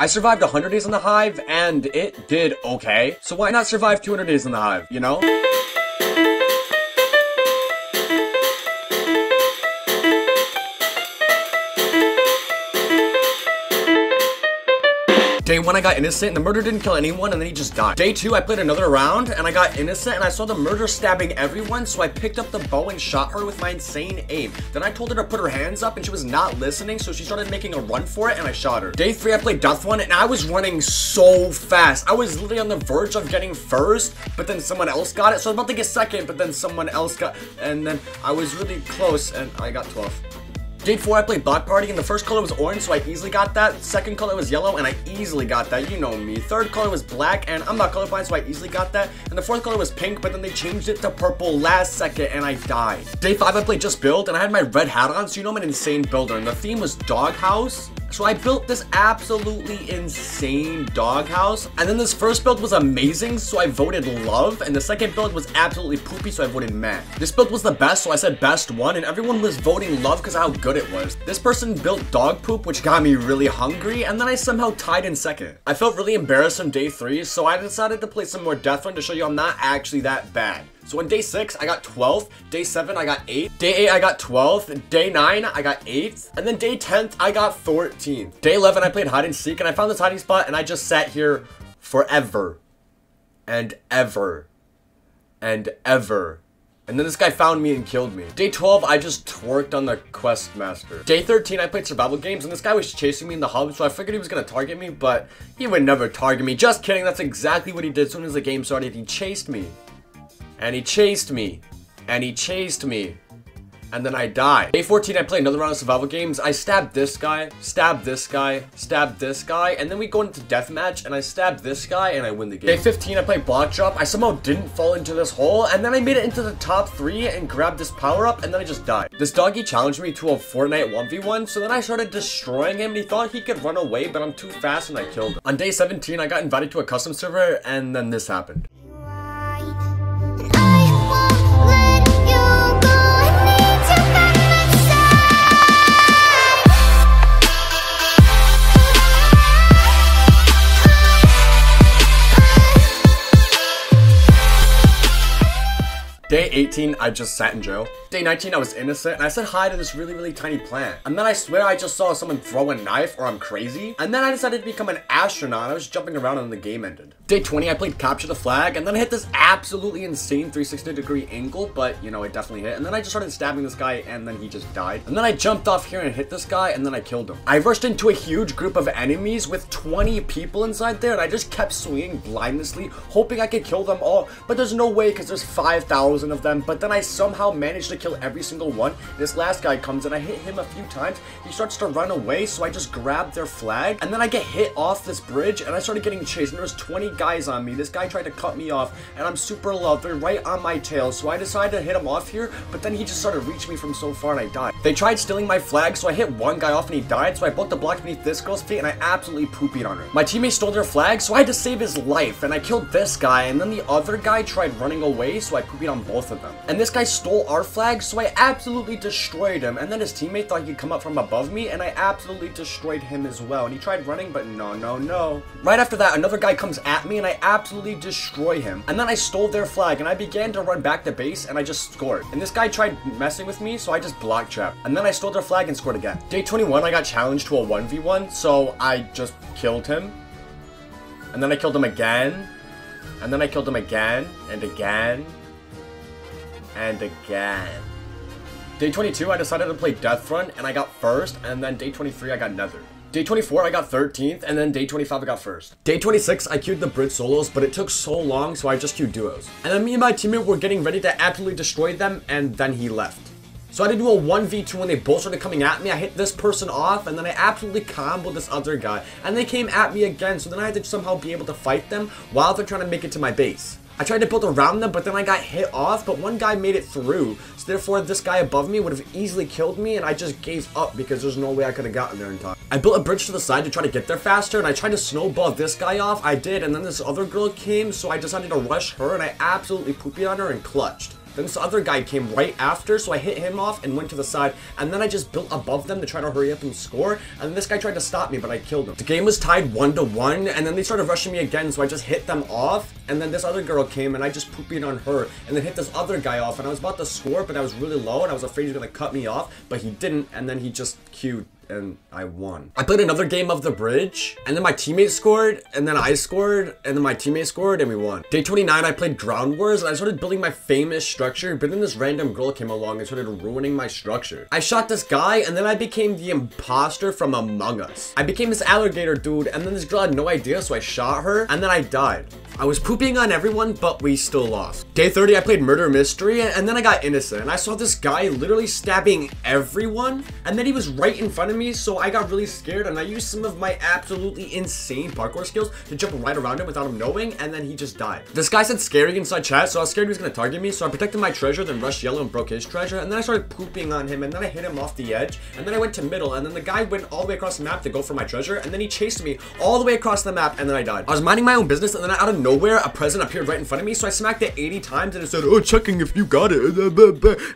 I survived 100 days in the hive, and it did okay. So why not survive 200 days in the hive, you know? One, I got innocent, the murder didn't kill anyone, and then he just died. Day two, I played another round, and I got innocent, and I saw the murder stabbing everyone, so I picked up the bow and shot her with my insane aim. Then I told her to put her hands up, and she was not listening, so she started making a run for it, and I shot her. Day three, I played Death Run, and I was running so fast. I was literally on the verge of getting first, but then someone else got it, so I was about to get second, but then someone else got, and then I was really close, and I got 12. Day 4, I played Block Party, and the first color was orange, so I easily got that. Second color was yellow, and I easily got that. You know me. Third color was black, and I'm not colorblind, so I easily got that. And the fourth color was pink, but then they changed it to purple last second, and I died. Day 5, I played Just Build, and I had my red hat on, so you know I'm an insane builder. And the theme was Doghouse. So I built this absolutely insane doghouse. And then this first build was amazing, so I voted love. And the second build was absolutely poopy, so I voted meh. This build was the best, so I said best one. And everyone was voting love because how good it was. This person built dog poop, which got me really hungry. And then I somehow tied in second. I felt really embarrassed on day three, so I decided to play some more Death Run to show you I'm not actually that bad. So on day 6, I got 12. Day 7, I got 8. Day 8, I got 12. Day 9, I got 8. And then day 10th, I got 14. Day 11, I played hide and seek, and I found this hiding spot, and I just sat here forever. And ever. And ever. And then this guy found me and killed me. Day 12, I just twerked on the quest master. Day 13, I played survival games, and this guy was chasing me in the hub, so I figured he was gonna target me, but he would never target me. Just kidding, that's exactly what he did as soon as the game started. He chased me. And he chased me. And he chased me. And then I die. Day 14, I play another round of survival games. I stab this guy, stab this guy, stab this guy, and then we go into deathmatch, and I stab this guy, and I win the game. Day 15, I play block drop. I somehow didn't fall into this hole, and then I made it into the top three and grabbed this power up, and then I just died. This doggy challenged me to a Fortnite 1v1, so then I started destroying him, and he thought he could run away, but I'm too fast, and I killed him. On day 17, I got invited to a custom server, and then this happened. Day 18, I just sat in jail. Day 19, I was innocent, and I said hi to this really, really tiny plant. And then I swear I just saw someone throw a knife, or I'm crazy. And then I decided to become an astronaut. I was jumping around and the game ended. Day 20, I played Capture the Flag, and then I hit this absolutely insane 360 degree angle, but, you know, it definitely hit. And then I just started stabbing this guy, and then he just died. And then I jumped off here and hit this guy, and then I killed him. I rushed into a huge group of enemies with 20 people inside there, and I just kept swinging blindlessly, hoping I could kill them all. But there's no way, because there's 5,000 of them, but then I somehow managed to kill every single one. This last guy comes and I hit him a few times. He starts to run away, so I just grab their flag, and then I get hit off this bridge, and I started getting chased, and there was 20 guys on me. This guy tried to cut me off, and I'm super low. They're right on my tail, so I decided to hit him off here, but then he just started reaching me from so far, and I died. They tried stealing my flag, so I hit one guy off, and he died, so I broke the block beneath this girl's feet, and I absolutely poopied on her. My teammate stole their flag, so I had to save his life, and I killed this guy, and then the other guy tried running away, so I poopied on both of them. And this guy stole our flag, so I absolutely destroyed him. And then his teammate thought he'd come up from above me, and I absolutely destroyed him as well. And he tried running, but no, no, no. Right after that, another guy comes at me, and I absolutely destroy him. And then I stole their flag, and I began to run back to base, and I just scored. And this guy tried messing with me, so I just block trapped. And then I stole their flag and scored again. Day 21, I got challenged to a 1v1, so I just killed him. And then I killed him again. And then I killed him again, and again, and again. Day 22, I decided to play Death Run, and I got first, and then day 23, I got Nether. Day 24, I got 13th, and then day 25, I got first. Day 26, I queued the Bridge solos, but it took so long, so I just queued duos. And then me and my teammate were getting ready to absolutely destroy them, and then he left. So I had to do a 1v2 when they both started coming at me. I hit this person off, and then I absolutely comboed this other guy. And they came at me again, so then I had to somehow be able to fight them while they're trying to make it to my base. I tried to build around them, but then I got hit off, but one guy made it through. So therefore, this guy above me would have easily killed me, and I just gave up because there's no way I could have gotten there in time. I built a bridge to the side to try to get there faster, and I tried to snowball this guy off. I did, and then this other girl came, so I decided to rush her, and I absolutely pooped on her and clutched. Then this other guy came right after, so I hit him off and went to the side. And then I just built above them to try to hurry up and score. And this guy tried to stop me, but I killed him. The game was tied one to one, and then they started rushing me again, so I just hit them off. And then this other girl came, and I just pooped on her, and then hit this other guy off. And I was about to score, but I was really low, and I was afraid he was gonna cut me off, but he didn't. And then he just queued and I won. I played another game of the bridge, and then my teammate scored, and then I scored, and then my teammate scored, and we won. Day 29, I played Ground Wars, and I started building my famous structure, but then this random girl came along and started ruining my structure. I shot this guy, and then I became the imposter from Among Us. I became this alligator dude, and then this girl had no idea, so I shot her, and then I died. I was pooping on everyone, but we still lost. Day 30, I played Murder Mystery, and then I got innocent, and I saw this guy literally stabbing everyone, and then he was right in front of me, so I got really scared, and I used some of my absolutely insane parkour skills to jump right around him without him knowing, and then he just died. This guy said scary inside chat, so I was scared he was gonna target me, so I protected my treasure, then rushed yellow and broke his treasure, and then I started pooping on him, and then I hit him off the edge, and then I went to middle, and then the guy went all the way across the map to go for my treasure, and then he chased me all the way across the map, and then I died. I was minding my own business, and then out of nowhere, a present appeared right in front of me, so I smacked it 80 times and it said, oh, checking if you got it.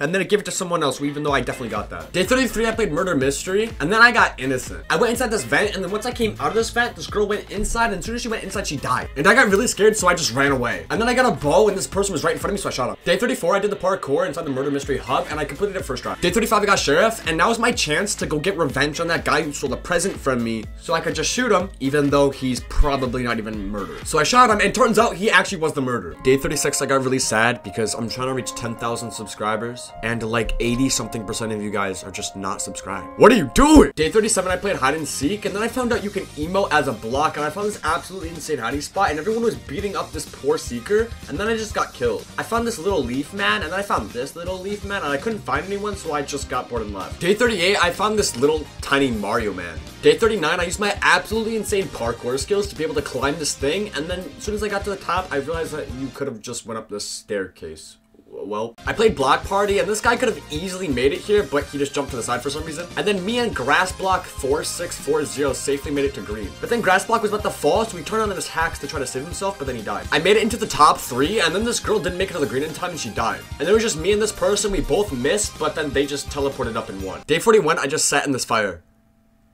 And then it gave it to someone else, even though I definitely got that. Day 33, I played Murder Mystery, and then I got innocent. I went inside this vent, and then once I came out of this vent, this girl went inside, and as soon as she went inside, she died. And I got really scared, so I just ran away. And then I got a bow, and this person was right in front of me, so I shot him. Day 34, I did the parkour inside the Murder Mystery hub, and I completed it first try. Day 35, I got Sheriff, and now is my chance to go get revenge on that guy who stole the present from me, so I could just shoot him, even though he's probably not even murdered. So I shot him, and turns out he actually was the murderer. Day 36, I got really sad because I'm trying to reach 10,000 subscribers and like 80 something percent of you guys are just not subscribed. What are you doing? Day 37, I played hide and seek and then I found out you can emote as a block and I found this absolutely insane hiding spot and everyone was beating up this poor seeker and then I just got killed. I found this little leaf man and then I found this little leaf man and I couldn't find anyone so I just got bored and left. Day 38, I found this little tiny Mario man. Day 39, I used my absolutely insane parkour skills to be able to climb this thing and then as soon as I got to the top, I realized that you could have just went up this staircase. Well, I played Block Party, and this guy could have easily made it here, but he just jumped to the side for some reason. And then me and Grass Block 4640 safely made it to green. But then Grass Block was about to fall, so he turned on his hacks to try to save himself, but then he died. I made it into the top three, and then this girl didn't make it to the green in time, and she died. And then it was just me and this person, we both missed, but then they just teleported up and won. Day 41, I just sat in this fire.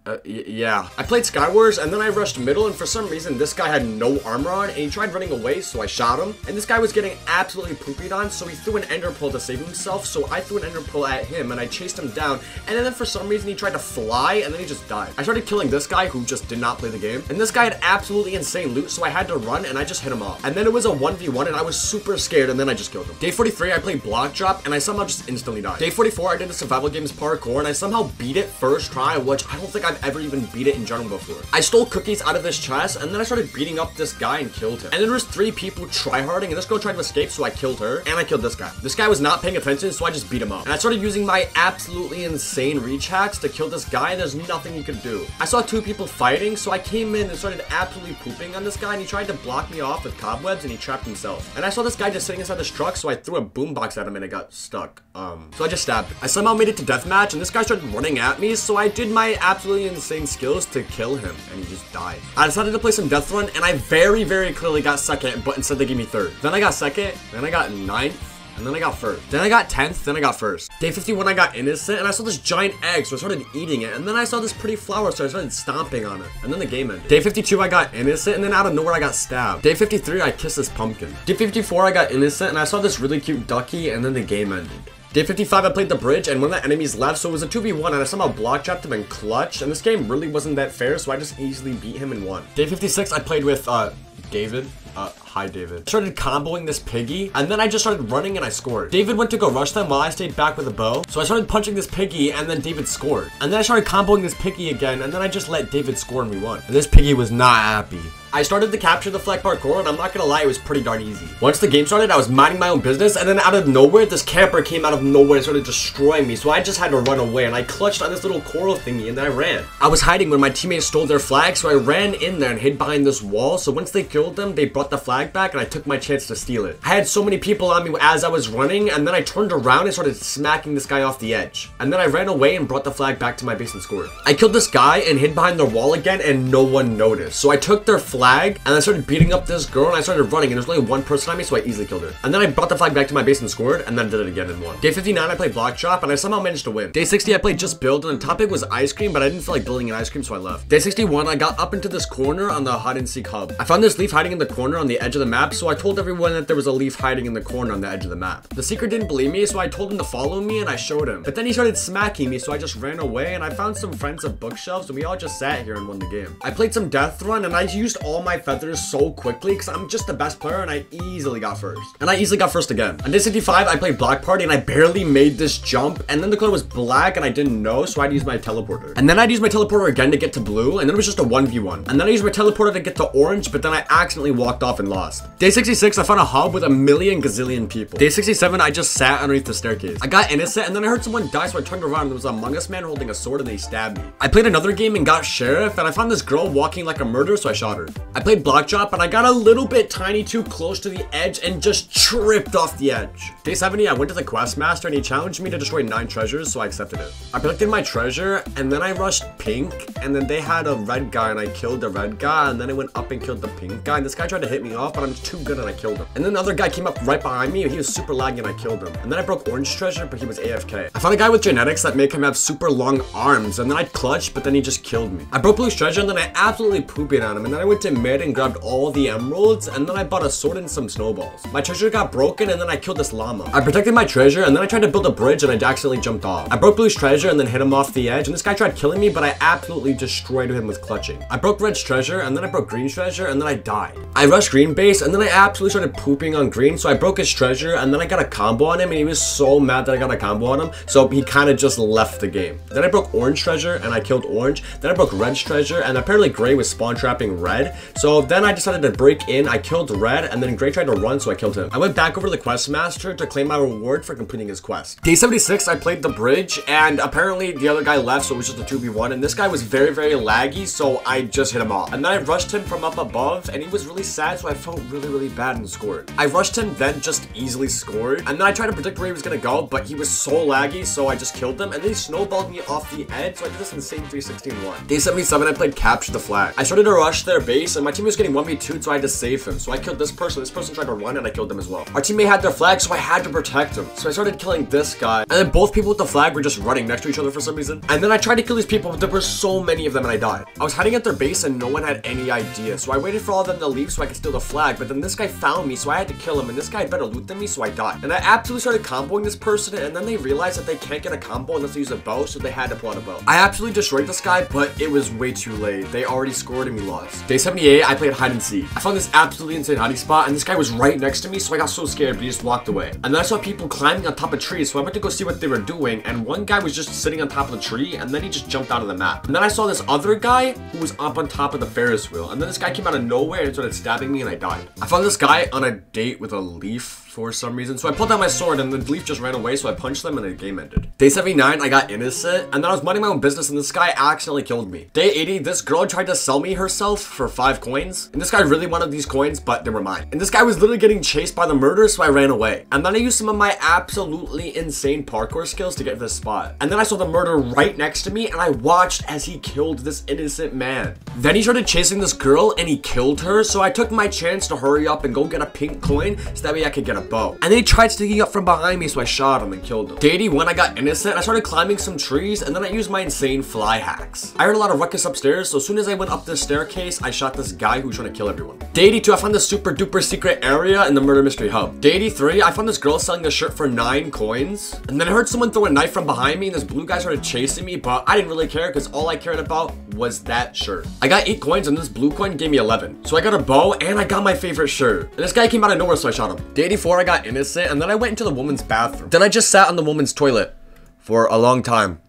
Uh, yeah. I played Skywars, and then I rushed middle, and for some reason, this guy had no armor on, and he tried running away, so I shot him. And this guy was getting absolutely poopied on, so he threw an ender pearl to save himself, so I threw an ender pearl at him, and I chased him down, and then for some reason, he tried to fly, and then he just died. I started killing this guy, who just did not play the game, and this guy had absolutely insane loot, so I had to run, and I just hit him off. And then it was a 1v1, and I was super scared, and then I just killed him. Day 43, I played block drop, and I somehow just instantly died. Day 44, I did a survival games parkour, and I somehow beat it first try, which I don't think I've ever even beat it in general before. I stole cookies out of this chest, and then I started beating up this guy and killed him. And there was three people tryharding, and this girl tried to escape, so I killed her, and I killed this guy. This guy was not paying attention, so I just beat him up. And I started using my absolutely insane reach hacks to kill this guy, and there's nothing he could do. I saw two people fighting, so I came in and started absolutely pooping on this guy, and he tried to block me off with cobwebs, and he trapped himself. And I saw this guy just sitting inside this truck, so I threw a boombox at him, and it got stuck. Um, so I just stabbed. I somehow made it to deathmatch, and this guy started running at me, so I did my absolutely insane skills to kill him and he just died. I decided to play some Death Run, and I very, very clearly got second, but instead they gave me third. Then I got second, then I got ninth, and then I got first. Then I got 10th, then I got first. Day 51, I got innocent, and I saw this giant egg, so I started eating it. And then I saw this pretty flower, so I started stomping on it. And then the game ended. Day 52, I got innocent, and then out of nowhere, I got stabbed. Day 53, I kissed this pumpkin. Day 54, I got innocent, and I saw this really cute ducky, and then the game ended. Day 55, I played the bridge, and one of the enemies left, so it was a 2v1, and I somehow block trapped him and clutch, and this game really wasn't that fair, so I just easily beat him and won. Day 56, I played with, uh, David. Uh, hi, David. I started comboing this piggy, and then I just started running and I scored. David went to go rush them while I stayed back with a bow. So I started punching this piggy, and then David scored. And then I started comboing this piggy again, and then I just let David score and we won. And this piggy was not happy. I started to capture the flag parkour, and I'm not gonna lie, it was pretty darn easy. Once the game started, I was minding my own business, and then out of nowhere, this camper came out of nowhere and started destroying me, so I just had to run away, and I clutched on this little coral thingy, and then I ran. I was hiding when my teammates stole their flag, so I ran in there and hid behind this wall, so once they killed them, they brought the flag back and I took my chance to steal it. I had so many people on me as I was running and then I turned around and started smacking this guy off the edge. And then I ran away and brought the flag back to my base and scored. I killed this guy and hid behind their wall again and no one noticed. So I took their flag and I started beating up this girl and I started running and there's only one person on me so I easily killed her. And then I brought the flag back to my base and scored and then did it again and won. Day 59 I played block drop and I somehow managed to win. Day 60 I played just build and the topic was ice cream but I didn't feel like building an ice cream so I left. Day 61 I got up into this corner on the hide and seek hub. I found this leaf hiding in the corner on the edge of the map so I told everyone that there was a leaf hiding in the corner on the edge of the map. The seeker didn't believe me so I told him to follow me and I showed him. But then he started smacking me so I just ran away and I found some friends of bookshelves and we all just sat here and won the game. I played some death run and I used all my feathers so quickly because I'm just the best player and I easily got first. And I easily got first again. On day 65 I played block party and I barely made this jump and then the color was black and I didn't know so I'd use my teleporter. And then I'd use my teleporter again to get to blue and then it was just a 1v1. And then I used my teleporter to get to orange but then I accidentally walked off and lost. Day 66 I found a hub with a million gazillion people. Day 67 I just sat underneath the staircase. I got innocent and then I heard someone die so I turned around and there was a Among Us man holding a sword and they stabbed me. I played another game and got sheriff and I found this girl walking like a murderer so I shot her. I played block drop and I got a little bit tiny too close to the edge and just tripped off the edge. Day 70 I went to the quest master and he challenged me to destroy 9 treasures so I accepted it. I collected my treasure and then I rushed pink and then they had a red guy and I killed the red guy and then I went up and killed the pink guy and this guy tried to hit me off but I'm too good and I killed him. And then another guy came up right behind me and he was super laggy and I killed him. And then I broke orange treasure but he was AFK. I found a guy with genetics that make him have super long arms and then I clutched but then he just killed me. I broke blue's treasure and then I absolutely pooped on him and then I went to mid and grabbed all the emeralds and then I bought a sword and some snowballs. My treasure got broken and then I killed this llama. I protected my treasure and then I tried to build a bridge and I accidentally jumped off. I broke blue's treasure and then hit him off the edge and this guy tried killing me but I absolutely destroyed him with clutching. I broke red's treasure and then I broke green's treasure and then I died. I rushed green base and then I absolutely started pooping on green so I broke his treasure and then I got a combo on him and he was so mad that I got a combo on him so he kind of just left the game. Then I broke orange treasure and I killed orange. Then I broke red's treasure and apparently gray was spawn trapping red. So then I decided to break in. I killed red and then gray tried to run so I killed him. I went back over to the quest master to claim my reward for completing his quest. Day 76 I played the bridge and apparently the other guy left so it was just a 2v1 and this guy was very very laggy so I just hit him off. And then I rushed him from up above and he was really sad so I felt really really bad and scored. I rushed him then just easily scored and then I tried to predict where he was gonna go but he was so laggy so I just killed him and then he snowballed me off the edge so I did this insane 316 1. Day 77 I played capture the flag. I started to rush their base and my team was getting 1v2 so I had to save him. So I killed this person, this person tried to run and I killed them as well. Our teammate had their flag so I had to protect him. So I started killing this guy and then both people with the flag were just running next to each other for some reason. And then I tried to kill these people but there were so many of them and I died. I was hiding at their base and no one had any idea. So I waited for all of them to leave so I could steal the flag but then this guy found me so I had to kill him and this guy had better loot than me so I died. And I absolutely started comboing this person and then they realized that they can't get a combo unless they use a bow so they had to pull out a bow. I absolutely destroyed this guy but it was way too late. They already scored and we lost. Day 78 I played hide and seek. I found this absolutely insane hiding spot and this guy was right next to me so I got so scared but he just walked away. And then I saw people climbing on top of trees so I went to go see what they were doing and one guy was just sitting on top of the tree and then he just jumped out of the map. And then I saw this other guy who was up on top of the Ferris wheel and then this guy came out of nowhere and started stabbing me and I died. I found this guy on a date with a leaf for some reason. So I pulled out my sword and the leaf just ran away so I punched them and the game ended. Day 79 I got innocent and then I was minding my own business and this guy accidentally killed me. Day 80 this girl tried to sell me herself for 5 coins and this guy really wanted these coins but they were mine. And this guy was literally getting chased by the murderer so I ran away. And then I used some of my absolutely insane parkour skills to get to this spot. And then I saw the murderer right next to me and I watched as he killed this innocent man. Then he started chasing this girl and he killed her so I took my chance to hurry up and go get a pink coin so that way I could get a bow. And then he tried sticking up from behind me, so I shot him and killed him. Day 81, I got innocent, I started climbing some trees, and then I used my insane fly hacks. I heard a lot of ruckus upstairs, so as soon as I went up this staircase, I shot this guy who was trying to kill everyone. Day 82, I found this super duper secret area in the murder mystery hub. Day 83, I found this girl selling a shirt for 9 coins, and then I heard someone throw a knife from behind me, and this blue guy started chasing me, but I didn't really care, because all I cared about was that shirt. I got 8 coins, and this blue coin gave me 11. So I got a bow, and I got my favorite shirt. And this guy came out of nowhere, so I shot him. Day 84, I got innocent, and then I went into the woman's bathroom. Then I just sat on the woman's toilet for a long time.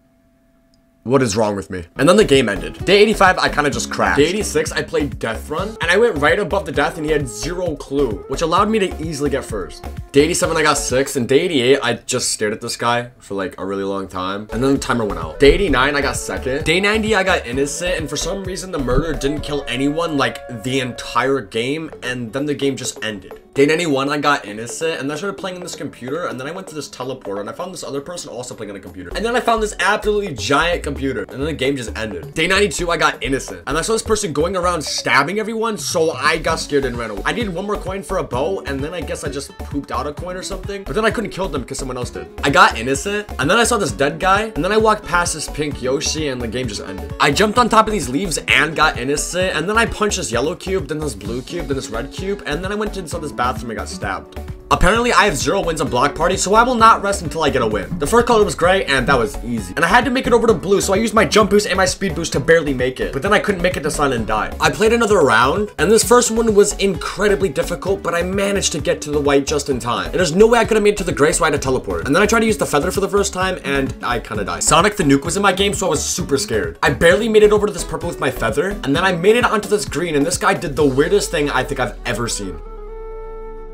What is wrong with me? And then the game ended. Day 85, I kind of just crashed. Day 86, I played Death Run, and I went right above the death, and he had zero clue, which allowed me to easily get first. Day 87, I got six, and day 88, I just stared at this guy for like a really long time, and then the timer went out. Day 89, I got second. Day 90, I got innocent, and for some reason, the murder didn't kill anyone like the entire game, and then the game just ended. Day 91, I got innocent, and I started playing on this computer, and then I went to this teleporter, and I found this other person also playing on a computer. And then I found this absolutely giant computer, and then the game just ended. Day 92, I got innocent, and I saw this person going around stabbing everyone, so I got scared and ran away. I needed one more coin for a bow, and then I guess I just pooped out a coin or something, but then I couldn't kill them because someone else did. I got innocent, and then I saw this dead guy, and then I walked past this pink Yoshi, and the game just ended. I jumped on top of these leaves and got innocent, and then I punched this yellow cube, then this blue cube, then this red cube, and then I went inside this bathroom and got stabbed. Apparently, I have zero wins on Block Party, so I will not rest until I get a win. The first color was gray, and that was easy. And I had to make it over to blue, so I used my jump boost and my speed boost to barely make it. But then I couldn't make it to sun and die. I played another round, and this first one was incredibly difficult, but I managed to get to the white just in time. And there's no way I could have made it to the gray, so I had to teleport. And then I tried to use the feather for the first time, and I kind of died. Sonic the Nuke was in my game, so I was super scared. I barely made it over to this purple with my feather, and then I made it onto this green, and this guy did the weirdest thing I think I've ever seen.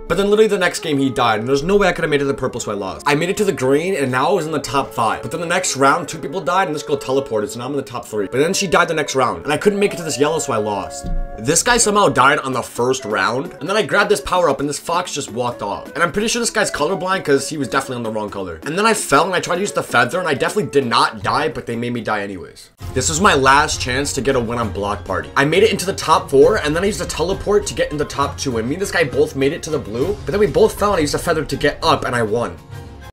But then literally the next game he died, and there's no way I could have made it to the purple, so I lost. I made it to the green, and now I was in the top five. But then the next round, two people died, and this girl teleported, so now I'm in the top three. But then she died the next round, and I couldn't make it to this yellow, so I lost. This guy somehow died on the first round, and then I grabbed this power up, and this fox just walked off. And I'm pretty sure this guy's colorblind, because he was definitely on the wrong color. And then I fell, and I tried to use the feather, and I definitely did not die, but they made me die anyways. This was my last chance to get a win on Block Party. I made it into the top four, and then I used a teleport to get in the top two, and me and this guy both made it to the blue, but then we both fell and I used a feather to get up and I won.